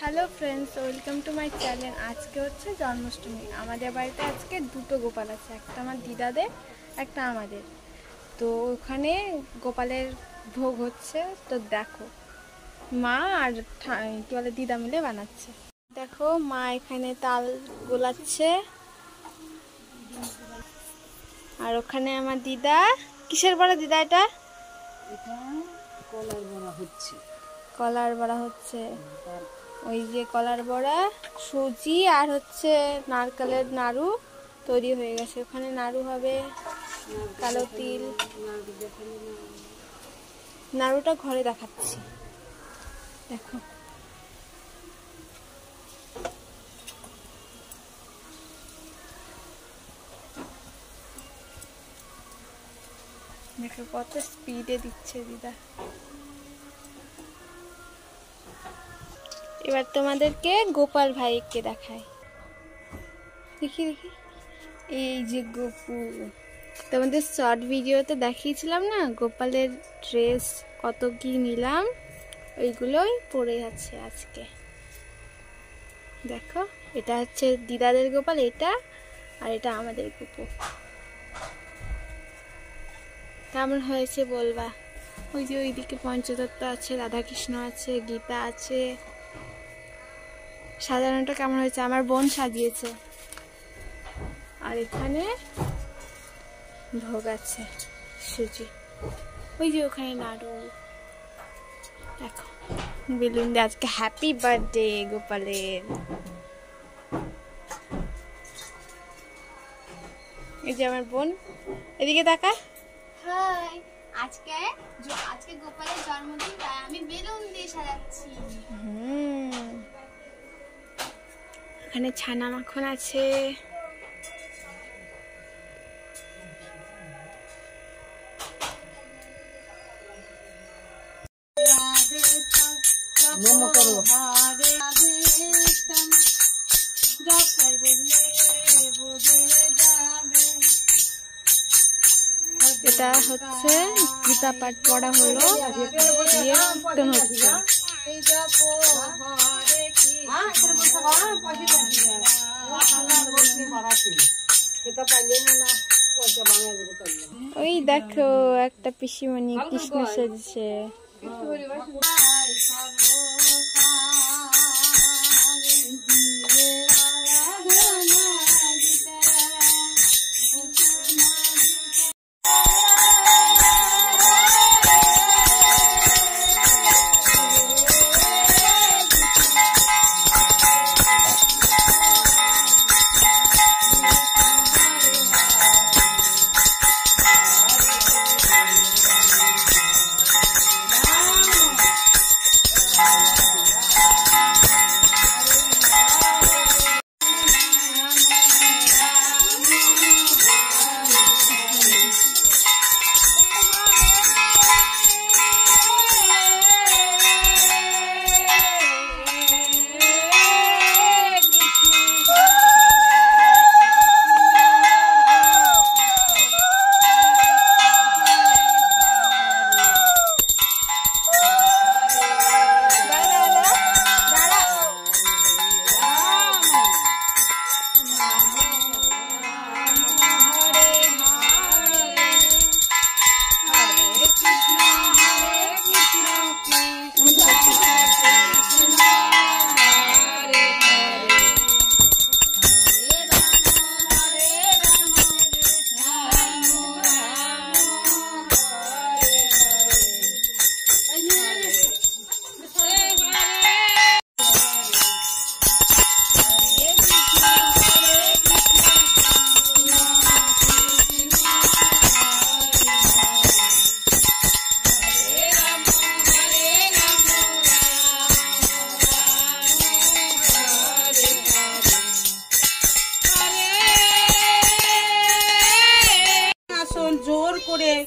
Hello friends welcome to my channel আজকে হচ্ছে জন্মাষ্টমী। আমাদের বাড়িতে আজকে দুটো গোপাল আছে একটা আমার দিদাদের একটা আমাদের। তো ওখানে গোপালের ভোগ হচ্ছে তো দেখো। মা আর কি বলে দিদা মিলে বানাচ্ছে। দেখো মা এখানে তাল গোলাচ্ছে। আর ওখানে আমার দিদা কিসের বড় দিদা এটা? এটা কলার বড়া হচ্ছে। কলার বড়া হচ্ছে। ওই যে কলার বড়া, সুজি আর হচ্ছে নারকেলের নাড়ু তৈরি হয়ে গেছে। ওখানে নাড়ু হবে, কালো তিল। নাড়ুটা ঘরে দেখাচ্ছি। দেখো। দেখো কত স্পিডে দিচ্ছে দিদা। এবার তোমাদেরকে গোপাল ভাইকে দেখায় দেখি দেখি। এই যে গোপু। তোমাদের শর্ট ভিডিওতে দেখিয়েছিলাম না, গোপালের ড্রেস কত কি নিলাম, ওইগুলোই পরে আছে আজকে। দেখো, এটা হচ্ছে দিদাদের গোপাল, এটা আর এটা আমাদের গোপু। কেমন হয়েছে বলবা? ওই যে ওইদিকে পঞ্চতত্ত্ব আছে, রাধাকৃষ্ণ আছে, গীতা আছে। সাজানোটা কেমন হয়েছে? আমার বোন সাজিয়েছে। আর এখানে ভোগ আছে সুজি। ওই যে ওখানে নাড়ু। দেখো বেলুন দিয়ে আজকে হ্যাপি বার্থডে গোপালের। এই যে আমার বোন। এদিকে তাকা হাই আজকে আজকে গোপালের জন্মদিন তাই আমি বেলুন দিয়ে সাজাচ্ছি। হুম। এখানে ছানা মাখন আছে। এটা হচ্ছে গীতা পাঠ পড়া হলো। কীর্তন হচ্ছে। ওই দেখো একটা পিসিমণি কৃষ্ণ সেজেছে।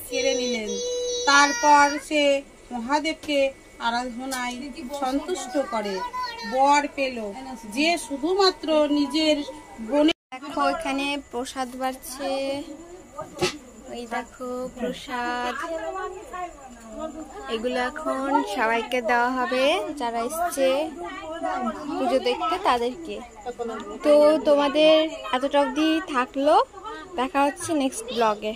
কেড়ে নিলেন। তারপর সে মহাদেবকে আরাধনায় সন্তুষ্ট করে। বর পেল। যে শুধুমাত্র নিজের বোনের দেখো, এখানে প্রসাদ বাড়ছে। ওই দেখো, প্রসাদ। এগুলো এখন সবাইকে দেওয়া হবে, যারা এসছে পুজো দেখতে তাদেরকে। তো তোমাদের এতটা অবধি থাকল। দেখা হচ্ছে নেক্সট ব্লগে